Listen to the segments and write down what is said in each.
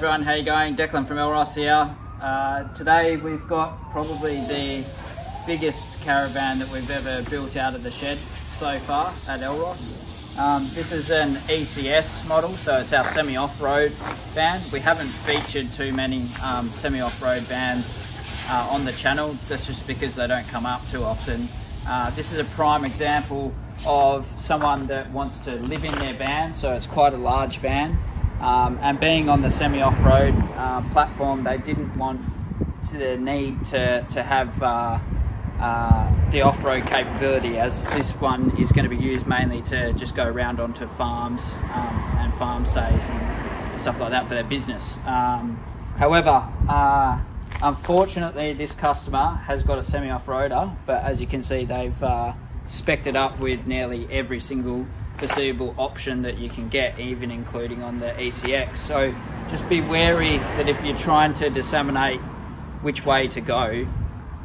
Everyone, how you going? Declan from Elross here. Uh, today we've got probably the biggest caravan that we've ever built out of the shed so far at Elross. Um, this is an ECS model, so it's our semi-off-road van. We haven't featured too many um, semi-off-road vans uh, on the channel, that's just because they don't come up too often. Uh, this is a prime example of someone that wants to live in their van, so it's quite a large van. Um, and being on the semi-off-road uh, platform, they didn't want the need to, to have uh, uh, the off-road capability as this one is going to be used mainly to just go around onto farms um, and farm stays and stuff like that for their business. Um, however, uh, unfortunately this customer has got a semi-off-roader, but as you can see they've uh, spec'd it up with nearly every single foreseeable option that you can get, even including on the ECX. So just be wary that if you're trying to disseminate which way to go,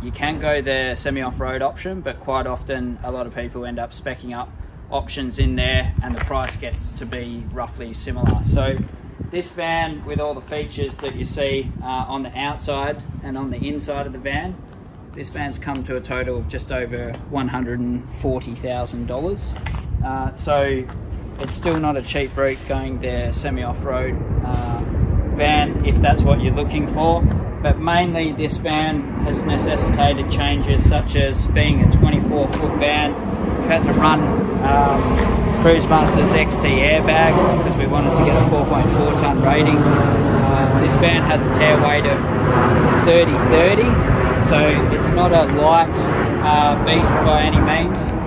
you can go the semi-off-road option, but quite often a lot of people end up specking up options in there and the price gets to be roughly similar. So this van with all the features that you see uh, on the outside and on the inside of the van, this van's come to a total of just over $140,000. Uh, so it's still not a cheap route going there semi-off-road uh, van if that's what you're looking for. But mainly this van has necessitated changes such as being a 24 foot van. We've had to run um, Cruisemaster's XT airbag because we wanted to get a 4.4 tonne rating. Uh, this van has a tare weight of 30-30, so it's not a light uh, beast by any means.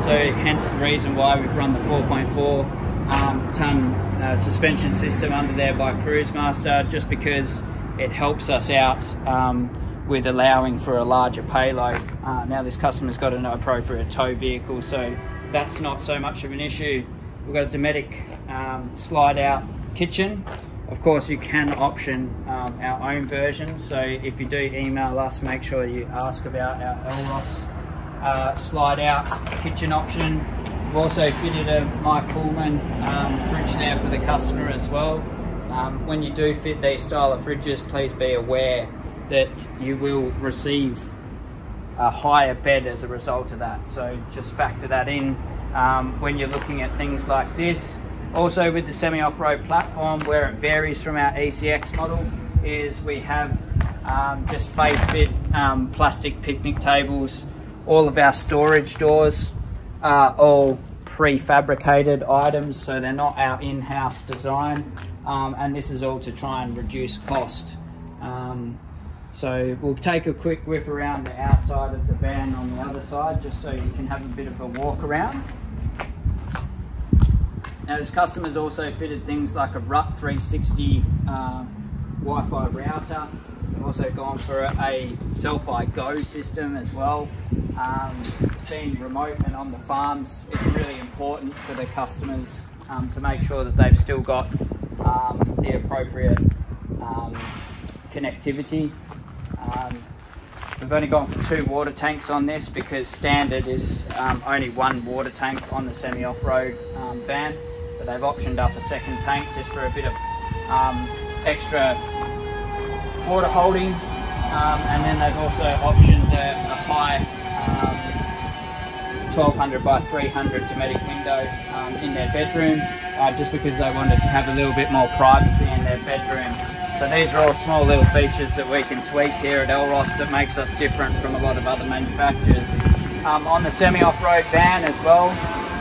So hence the reason why we've run the 4.4 um, ton uh, suspension system under there by Cruisemaster, just because it helps us out um, with allowing for a larger payload. Uh, now this customer's got an appropriate tow vehicle, so that's not so much of an issue. We've got a Dometic um, slide out kitchen. Of course, you can option um, our own version. So if you do email us, make sure you ask about our Elross uh, slide out kitchen option. We've also fitted a myCOOLMAN um, fridge now for the customer as well. Um, when you do fit these style of fridges, please be aware that you will receive a higher bed as a result of that. So just factor that in um, when you're looking at things like this. Also with the semi-off-road platform, where it varies from our ECX model, is we have um, just face fit um, plastic picnic tables all of our storage doors are all prefabricated items, so they're not our in-house design. Um, and this is all to try and reduce cost. Um, so we'll take a quick whip around the outside of the van on the other side, just so you can have a bit of a walk around. Now this customer's also fitted things like a RUT 360 uh, Wi-Fi router. We've also gone for a Cel-Fi Go system as well um, being remote and on the farms, it's really important for the customers um, to make sure that they've still got um, the appropriate um, connectivity. Um, we've only gone for two water tanks on this because standard is um, only one water tank on the semi-off-road van, but they've optioned up a second tank just for a bit of extra water holding um, and then they've also optioned a, a high 1200 by 300 Dometic window um, in their bedroom uh, just because they wanted to have a little bit more privacy in their bedroom. So these are all small little features that we can tweak here at Elross that makes us different from a lot of other manufacturers. Um, on the semi-off-road van as well,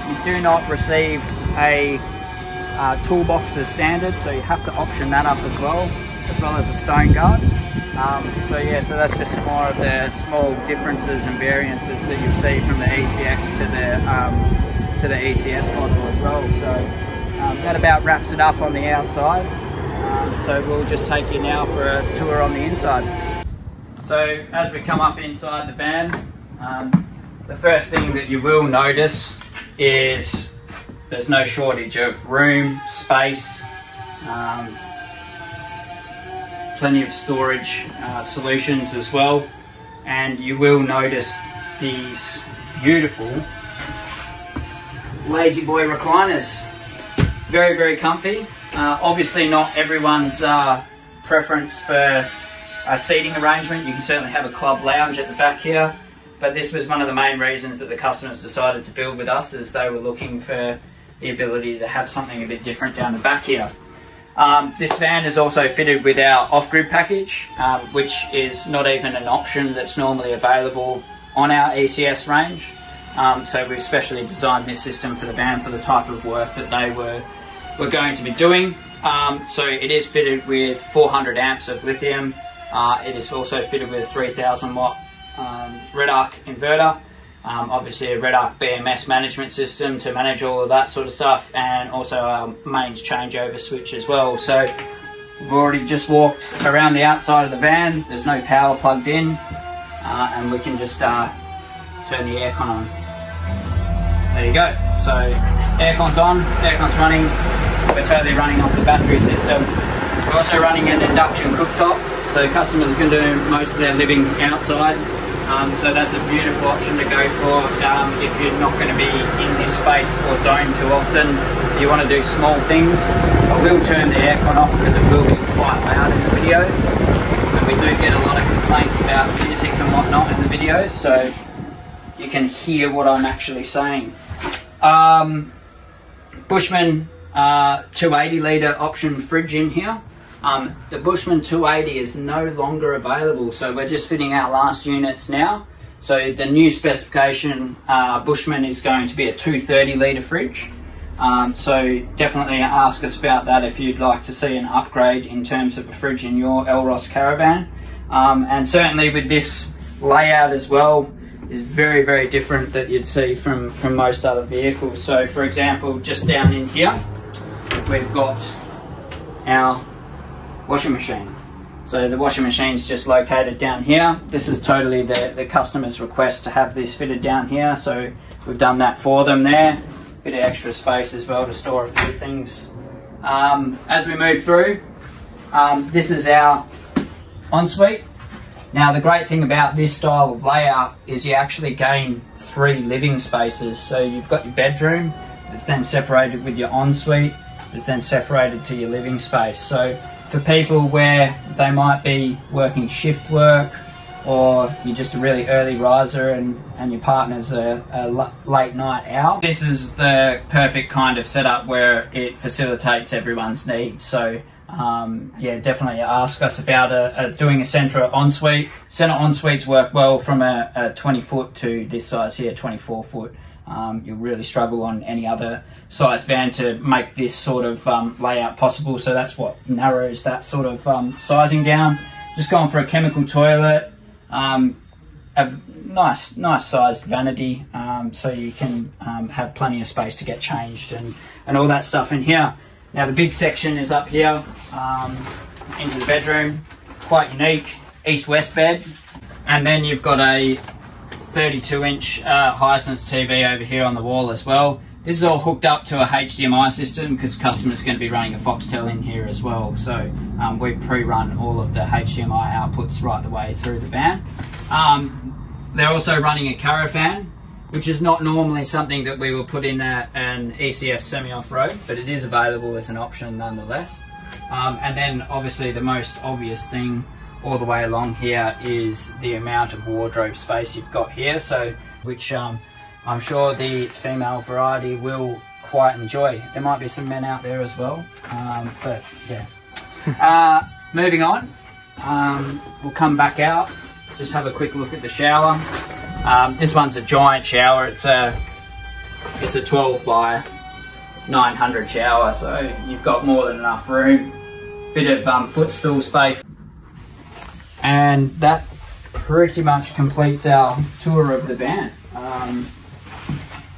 you do not receive a uh, toolbox as standard, so you have to option that up as well, as well as a stone guard. Um, so yeah, so that's just more of the small differences and variances that you'll see from the ECX to the um, to the ECS model as well. So um, that about wraps it up on the outside. Um, so we'll just take you now for a tour on the inside. So as we come up inside the van, um, the first thing that you will notice is there's no shortage of room, space, um, plenty of storage uh, solutions as well. And you will notice these beautiful La-Z-Boy recliners. Very, very comfy. Uh, obviously not everyone's uh, preference for a seating arrangement. You can certainly have a club lounge at the back here, but this was one of the main reasons that the customers decided to build with us as they were looking for the ability to have something a bit different down the back here. Um, this van is also fitted with our off-grid package, um, which is not even an option that's normally available on our ECS range. Um, so we've specially designed this system for the van for the type of work that they were, were going to be doing. Um, so it is fitted with 400 amps of lithium. Uh, it is also fitted with a 3000 watt um, Redarc inverter um, obviously a Redarc BMS management system to manage all of that sort of stuff, and also our mains changeover switch as well. So we've already just walked around the outside of the van. There's no power plugged in, uh, and we can just uh, turn the aircon on. There you go. So aircon's on, aircon's running. We're totally running off the battery system. We're also running an induction cooktop, so customers can do most of their living outside um, so that's a beautiful option to go for um, if you're not going to be in this space or zone too often. You want to do small things. I will turn the aircon off because it will be quite loud in the video. And we do get a lot of complaints about music and whatnot in the videos, so you can hear what I'm actually saying. Um, Bushman uh, 280 litre option fridge in here. Um, the Bushman 280 is no longer available, so we're just fitting our last units now. So the new specification uh, Bushman is going to be a 230 litre fridge. Um, so definitely ask us about that if you'd like to see an upgrade in terms of a fridge in your Elross caravan. Um, and certainly with this layout as well, is very, very different that you'd see from, from most other vehicles. So for example, just down in here, we've got our washing machine. So the washing machine is just located down here. This is totally the, the customer's request to have this fitted down here. So we've done that for them there. Bit of extra space as well to store a few things. Um, as we move through, um, this is our ensuite. Now the great thing about this style of layout is you actually gain three living spaces. So you've got your bedroom that's then separated with your ensuite, that's then separated to your living space. So for people where they might be working shift work or you're just a really early riser and, and your partner's a, a late night out. This is the perfect kind of setup where it facilitates everyone's needs. So um, yeah, definitely ask us about a, a doing a centre ensuite. Centre ensuites work well from a, a 20 foot to this size here, 24 foot. Um, you'll really struggle on any other size van to make this sort of um, layout possible. So that's what narrows that sort of um, sizing down. Just going for a chemical toilet, um, a nice, nice sized vanity, um, so you can um, have plenty of space to get changed and, and all that stuff in here. Now the big section is up here into the bedroom, quite unique, east-west bed, and then you've got a 32 inch uh, Hisense TV over here on the wall as well. This is all hooked up to a HDMI system because the customer's going to be running a Foxtel in here as well. So um, we've pre-run all of the HDMI outputs right the way through the van. Um, they're also running a Carafan, which is not normally something that we will put in a, an ECS semi-off-road, but it is available as an option nonetheless. Um, and then obviously the most obvious thing all the way along here is the amount of wardrobe space you've got here. So, which um, I'm sure the female variety will quite enjoy. There might be some men out there as well, um, but yeah. uh, moving on, um, we'll come back out, just have a quick look at the shower. Um, this one's a giant shower. It's a it's a 12 by 900 shower, so you've got more than enough room. Bit of um, footstool space, and that pretty much completes our tour of the van. Um,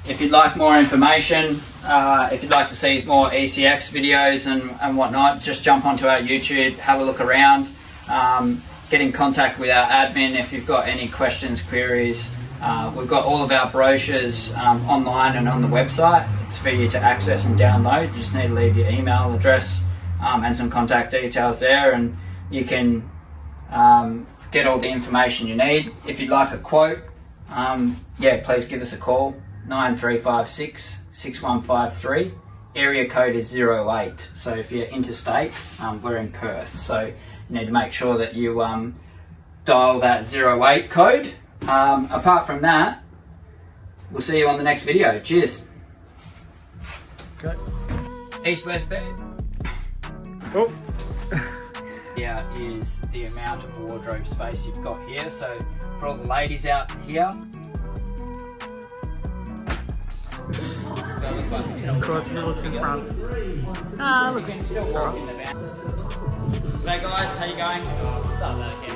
if you'd like more information, uh, if you'd like to see more ECX videos and, and whatnot, just jump onto our YouTube, have a look around, um, get in contact with our admin if you've got any questions, queries. Uh, we've got all of our brochures um, online and on the website. It's for you to access and download. You just need to leave your email address um, and some contact details there, and you can um, get all the information you need. If you'd like a quote, um, yeah, please give us a call. 9356 6153. area code is 08. So if you're interstate, um, we're in Perth. So you need to make sure that you um, dial that 08 code. Um, apart from that, we'll see you on the next video. Cheers. Okay. East-west bed. Oh. Here is the amount of wardrobe space you've got here. So for all the ladies out here, Of course, it looks in front. Ah, looks. it's alright. the van. Hey guys, how you going? Start that again.